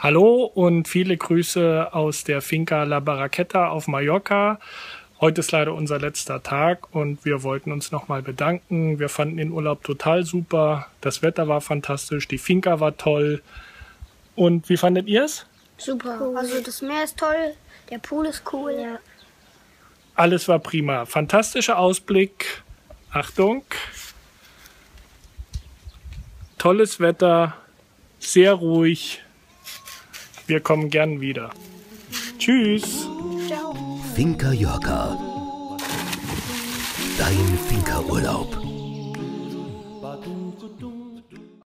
Hallo und viele Grüße aus der Finca La Barraqueta auf Mallorca. Heute ist leider unser letzter Tag und wir wollten uns nochmal bedanken. Wir fanden den Urlaub total super. Das Wetter war fantastisch, die Finca war toll. Und wie fandet ihr es? Super. Cool. Also das Meer ist toll, der Pool ist cool. Ja. Alles war prima. Fantastischer Ausblick. Achtung. Tolles Wetter, sehr ruhig. Wir kommen gern wieder. Tschüss. Ciao. Finca Yorka. Dein Finca-Urlaub.